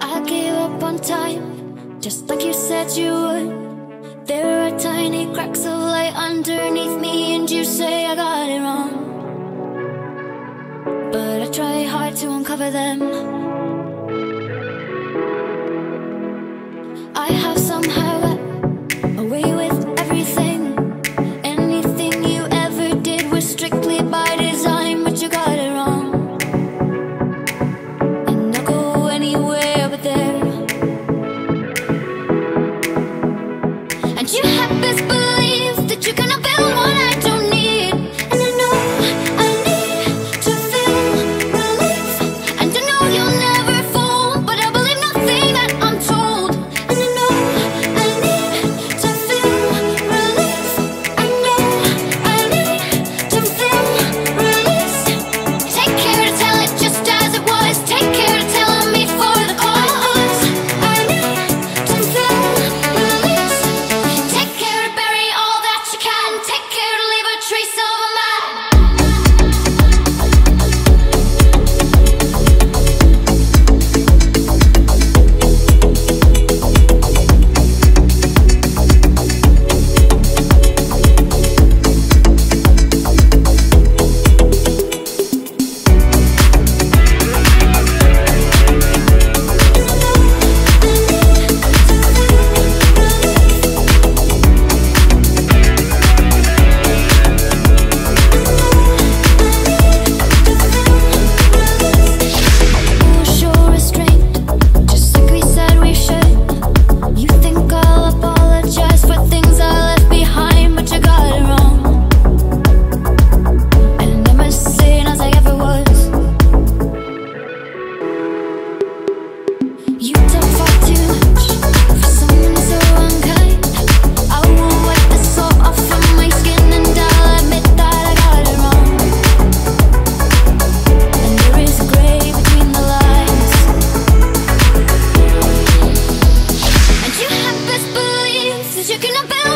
I gave up on time, just like you said you would. There are tiny cracks of light underneath me, and you say I got it wrong. But I try hard to uncover them. I have somehow. you have this. you can build